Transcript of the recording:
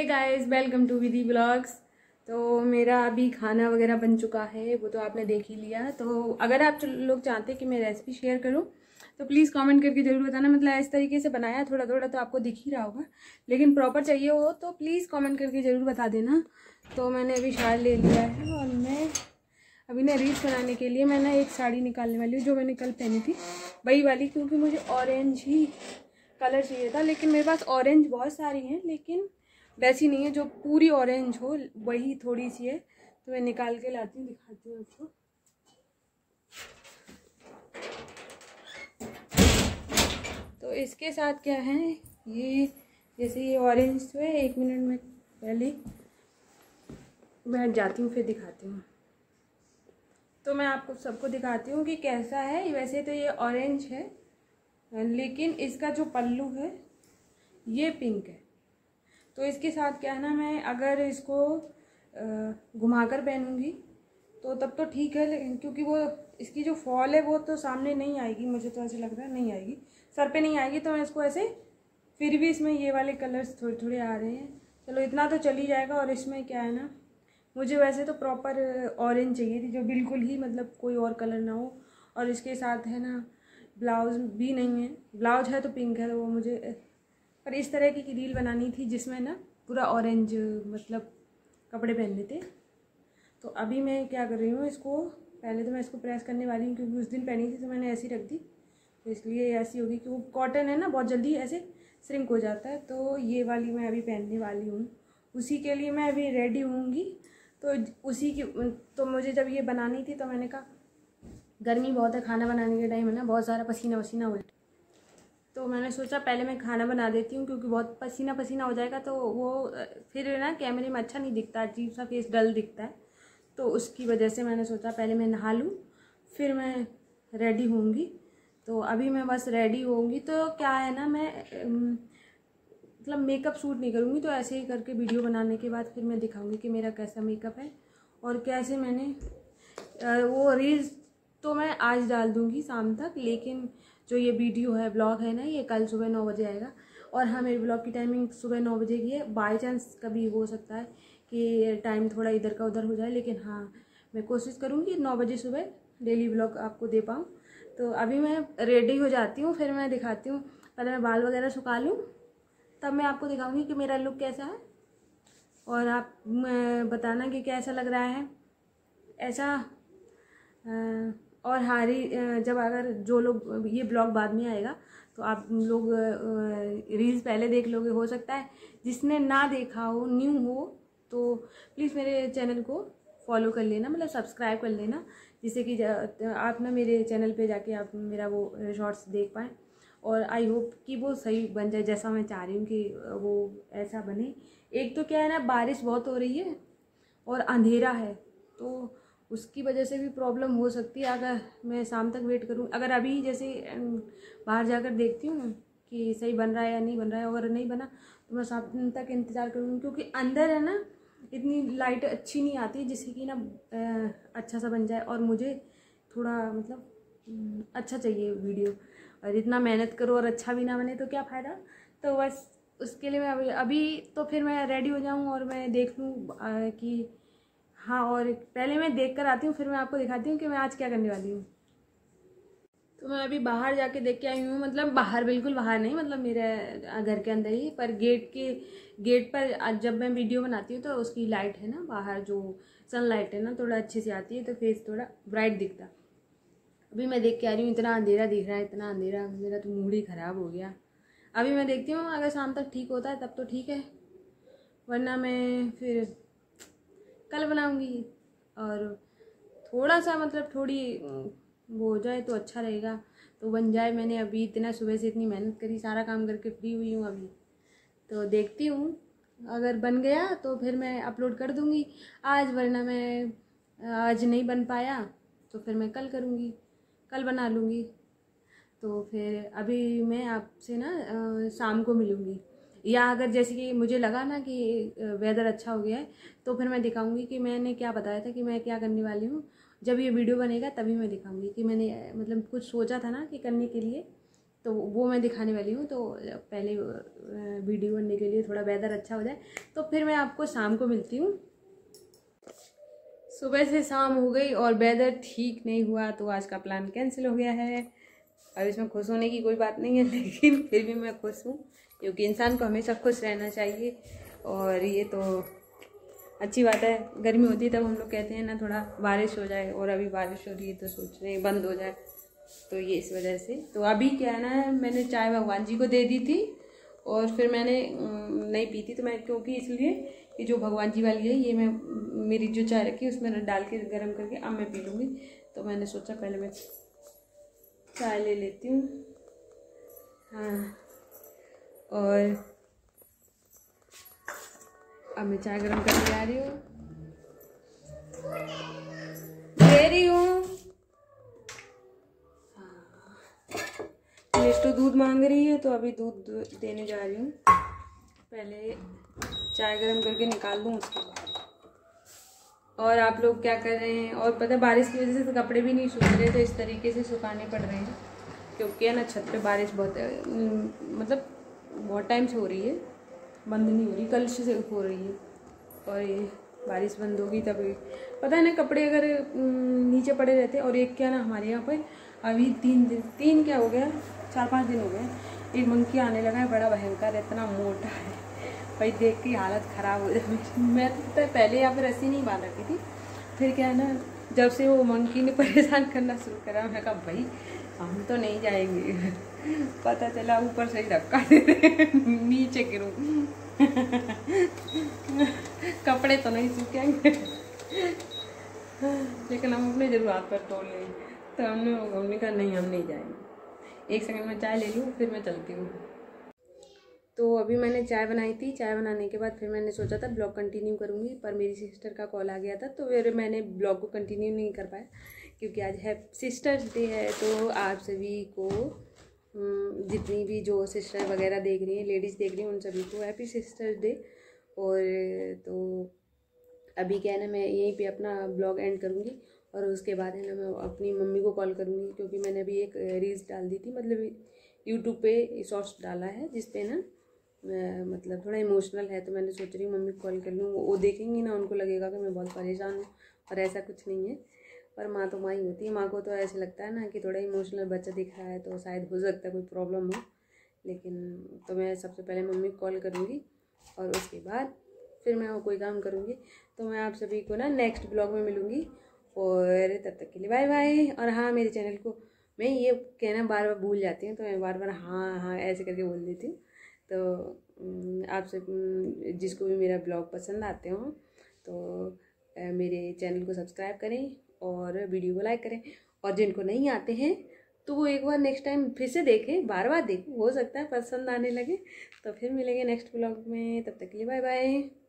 Hey guys welcome to Vidhi blogs तो मेरा अभी खाना वगैरह बन चुका है, वो तो आपने देख ही लिया। तो अगर आप लोग चाहते हैं कि मैं रेसिपी शेयर करूँ तो प्लीज़ कमेंट करके ज़रूर बताना। मतलब इस तरीके से बनाया थोड़ा थोड़ा तो आपको दिख ही रहा होगा। लेकिन प्रॉपर चाहिए हो तो प्लीज़ कमेंट करके ज़रूर बता देना। तो मैंने अभी शाल ले लिया है और मैं अभी ना रील्स बनाने के लिए मैं ना एक साड़ी निकालने वाली हूँ, जो मैंने कल पहनी थी। वही वाली, क्योंकि मुझे ऑरेंज ही कलर चाहिए था। लेकिन मेरे पास ऑरेंज बहुत सारी हैं, लेकिन वैसी नहीं है, जो पूरी ऑरेंज हो, वही थोड़ी सी है। तो मैं निकाल के लाती हूँ, दिखाती हूँ आपको। तो इसके साथ क्या है, ये जैसे ये ऑरेंज तो है, एक मिनट में पहले बैठ जाती हूँ, फिर दिखाती हूँ। तो मैं आपको सबको दिखाती हूँ कि कैसा है। वैसे तो ये ऑरेंज है, लेकिन इसका जो पल्लू है, ये पिंक है। तो इसके साथ क्या है ना, मैं अगर इसको घुमाकर पहनूँगी तो तब तो ठीक है, लेकिन क्योंकि वो इसकी जो फॉल है, वो तो सामने नहीं आएगी, मुझे तो ऐसे लग रहा है नहीं आएगी। सर पे नहीं आएगी तो मैं इसको ऐसे, फिर भी इसमें ये वाले कलर्स थोड़े थोड़े आ रहे हैं। चलो, इतना तो चल ही जाएगा, और इसमें क्या है ना, मुझे वैसे तो प्रॉपर ऑरेंज चाहिए थी, जो बिल्कुल ही मतलब कोई और कलर ना हो, और इसके साथ है ना ब्लाउज भी नहीं है। ब्लाउज है तो पिंक है तो वो मुझे पर इस तरह की रील बनानी थी जिसमें ना पूरा ऑरेंज मतलब कपड़े पहनने थे। तो अभी मैं क्या कर रही हूँ, इसको पहले तो मैं इसको प्रेस करने वाली हूँ क्योंकि उस दिन पहनी थी तो मैंने ऐसी रख दी। तो इसलिए ऐसी होगी क्योंकि कॉटन है ना, बहुत जल्दी ऐसे श्रिंक हो जाता है। तो ये वाली मैं अभी पहनने वाली हूँ। उसी के लिए मैं अभी रेडी होंगी तो उसी की तो मुझे जब ये बनानी थी तो मैंने कहा, गर्मी बहुत है, खाना बनाने के टाइम है ना, बहुत सारा पसीना वसीना उल्ट। तो मैंने सोचा पहले मैं खाना बना देती हूँ क्योंकि बहुत पसीना पसीना हो जाएगा तो वो, फिर ना कैमरे में अच्छा नहीं दिखता, अजीब सा फेस डल दिखता है। तो उसकी वजह से मैंने सोचा पहले मैं नहा लूँ, फिर मैं रेडी होंगी। तो अभी मैं बस रेडी होंगी। तो क्या है ना, मैं मतलब मेकअप सूट नहीं करूँगी तो ऐसे ही करके वीडियो बनाने के बाद फिर मैं दिखाऊँगी कि मेरा कैसा मेकअप है और कैसे मैंने वो रील्स तो मैं आज डाल दूँगी शाम तक, लेकिन जो ये वीडियो है, ब्लॉग है ना, ये कल सुबह नौ बजे आएगा। और हाँ मेरे ब्लॉग की टाइमिंग सुबह नौ बजे की है। बाई चांस कभी हो सकता है कि टाइम थोड़ा इधर का उधर हो जाए, लेकिन हाँ मैं कोशिश करूँगी नौ बजे सुबह डेली ब्लॉग आपको दे पाऊँ। तो अभी मैं रेडी हो जाती हूँ, फिर मैं दिखाती हूँ। पहले मैं बाल वगैरह सुखा लूँ, तब मैं आपको दिखाऊँगी कि मेरा लुक कैसा है। और आप बताना कि कैसा लग रहा है। ऐसा और हारी जब अगर जो लोग, ये ब्लॉग बाद में आएगा तो आप लोग रील्स पहले देख लोगे, हो सकता है। जिसने ना देखा हो, न्यू हो तो प्लीज़ मेरे चैनल को फॉलो कर लेना मतलब सब्सक्राइब कर लेना, जिससे कि आप ना मेरे चैनल पे जाके आप मेरा वो शॉर्ट्स देख पाएँ। और आई होप कि वो सही बन जाए, जैसा मैं चाह रही हूँ कि वो ऐसा बने। एक तो क्या है ना, बारिश बहुत हो रही है, और अंधेरा है तो उसकी वजह से भी प्रॉब्लम हो सकती है। अगर मैं शाम तक वेट करूँ, अगर अभी जैसे बाहर जाकर देखती हूँ कि सही बन रहा है या नहीं बन रहा है, अगर नहीं बना तो मैं शाम तक इंतज़ार करूँगी, क्योंकि अंदर है ना, इतनी लाइट अच्छी नहीं आती जिससे कि ना अच्छा सा बन जाए। और मुझे थोड़ा मतलब अच्छा चाहिए वीडियो और इतना मेहनत करो और अच्छा भी ना बने तो क्या फ़ायदा? तो बस उसके लिए मैं अभी अभी तो फिर मैं रेडी हो जाऊँ और मैं देख लूँ कि हाँ और पहले मैं देख कर आती हूँ, फिर मैं आपको दिखाती हूँ कि मैं आज क्या करने वाली हूँ। तो मैं अभी बाहर जाके देख के आई हूँ मतलब बाहर, बिल्कुल बाहर नहीं मतलब मेरे घर के अंदर ही, पर गेट के, गेट पर जब मैं वीडियो बनाती हूँ तो उसकी लाइट है ना, बाहर जो सनलाइट है ना, थोड़ा अच्छे से आती है तो फेस थोड़ा ब्राइट दिखता। अभी मैं देख के आ रही हूँ, इतना अंधेरा दिख रहा है, इतना अंधेरा, मेरा तो मूड ही ख़राब हो गया। अभी मैं देखती हूँ, अगर शाम तक ठीक होता है, तब तो ठीक है, वरना मैं फिर कल बनाऊँगी। और थोड़ा सा मतलब थोड़ी वो हो जाए तो अच्छा रहेगा। तो बन जाए मैंने अभी इतना सुबह से इतनी मेहनत करी सारा काम करके फ्री हुई हूँ अभी। तो देखती हूँ। अगर बन गया तो फिर मैं अपलोड कर दूँगी। आज वरना मैं आज नहीं बन पाया तो फिर मैं कल करूँगी। कल बना लूँगी। तो फिर अभी मैं आपसे ना शाम को मिलूँगी। या अगर जैसे कि मुझे लगा ना कि वेदर अच्छा हो गया है तो फिर मैं दिखाऊँगी कि मैंने क्या बताया था कि मैं क्या करने वाली हूँ। जब ये वीडियो बनेगा तभी मैं दिखाऊँगी कि मैंने मतलब कुछ सोचा था ना कि करने के लिए तो वो मैं दिखाने वाली हूँ। तो पहले वीडियो बनने के लिए थोड़ा वेदर अच्छा हो जाए तो फिर मैं आपको शाम को मिलती हूँ। सुबह से शाम हो गई और वेदर ठीक नहीं हुआ तो आज का प्लान कैंसिल हो गया है। अब इसमें खुश होने की कोई बात नहीं है, लेकिन फिर भी मैं खुश हूँ। क्योंकि इंसान को हमेशा खुश रहना चाहिए। और ये तो अच्छी बात है, गर्मी होती है तब हम लोग कहते हैं ना, थोड़ा बारिश हो जाए और अभी बारिश हो रही है तो सोच रहे हैं बंद हो जाए। तो ये इस वजह से। तो अभी क्या है ना, मैंने चाय भगवान जी को दे दी थी और फिर मैंने नहीं पी थी तो मैं क्योंकि इसलिए कि जो भगवान जी वाली है, ये मैं, मेरी जो चाय रखी उसमें डाल के गर्म करके अब मैं पी लूँगी। तो मैंने सोचा पहले मैं चाय ले लेती हूँ। हाँ। और अब मैं चाय गर्म करने जा रही हूँ। दे रही हूँ। हाँ। तो दूध मांग रही है तो अभी दूध देने जा रही हूँ। पहले चाय गर्म करके निकाल दूँ उसके बाद। और आप लोग क्या कर रहे हैं? और पता बारिश की वजह से तो कपड़े भी नहीं सूख रहे तो इस तरीके से सुखाने पड़ रहे हैं। क्योंकि है ना, छत पे बारिश बहुत मतलब बहुत टाइम से हो रही है। बंद नहीं हो रही, कल से हो रही है। और ये बारिश बंद होगी तभी। पता है ना, कपड़े अगर नीचे पड़े रहते और एक क्या ना, हमारे यहाँ पर अभी तीन दिन, तीन क्या हो गया, चार पाँच दिन हो गए, एक मंकी आने लगा है, बड़ा भयंकर, इतना मोटा है। भाई देख के हालत ख़राब हो जाए मैं तो पहले यहाँ पर रस्सी नहीं बाँध रखी थी। फिर क्या है ना, जब से वो मंकी ने परेशान करना शुरू करा, मैं कहा, भाई, हम तो नहीं जाएँगे। पता चला ऊपर से ही धक्का दे नीचे गिरूँ। कपड़े तो नहीं सूखेंगे। लेकिन हम अपने ज़रूर हाथ पर तोड़ लेंगे तो हमने हमने कहा, नहीं, हम नहीं जाएँगे। एक सेकंड में चाय ले लूँ, फिर मैं चलती हूँ। तो अभी मैंने चाय बनाई थी। चाय बनाने के बाद फिर मैंने सोचा था, ब्लॉग कंटिन्यू करूँगी, पर मेरी सिस्टर का कॉल आ गया था तो फिर मैंने ब्लॉग को कंटिन्यू नहीं कर पाया, क्योंकि आज है सिस्टर्स डे है तो आप सभी को जितनी भी जो सिस्टर वगैरह देख रही हैं लेडीज़ देख रही हैं, उन सभी को हैप्पी सिस्टर्स डे और तो अभी क्या है ना, मैं यहीं पे अपना ब्लॉग एंड करूँगी और उसके बाद है ना, मैं अपनी मम्मी को कॉल करूँगी क्योंकि मैंने अभी एक रील्स डाल दी थी मतलब यूट्यूब पे शॉर्ट्स डाला है जिसपे ना मतलब थोड़ा इमोशनल है तो मैंने सोच रही हूँ मम्मी को कॉल कर लूँ। वो देखेंगी ना, उनको लगेगा कि मैं बहुत परेशान हूँ और ऐसा कुछ नहीं है। पर माँ तो माँ ही होती है। माँ को तो ऐसे लगता है ना कि थोड़ा इमोशनल बच्चा दिख है तो शायद हो सकता है कोई प्रॉब्लम हो। लेकिन तो मैं सबसे पहले मम्मी को कॉल करूँगी और उसके बाद फिर मैं कोई काम करूँगी। तो मैं आप सभी को ना नेक्स्ट ब्लॉग में मिलूँगी और तब तक के लिए बाय बाय और हाँ मेरे चैनल को मैं ये कहना बार बार भूल जाती हूँ तो मैं बार बार हाँ हाँ ऐसे करके बोल देती हूँ। तो आपसे जिसको भी मेरा ब्लॉग पसंद आते हो तो मेरे चैनल को सब्सक्राइब करें और वीडियो को लाइक करें। और जिनको नहीं आते हैं तो वो एक बार नेक्स्ट टाइम फिर से देखें बार बार देखें, हो सकता है पसंद आने लगे। तो फिर मिलेंगे नेक्स्ट ब्लॉग में, तब तक के लिए बाय बाय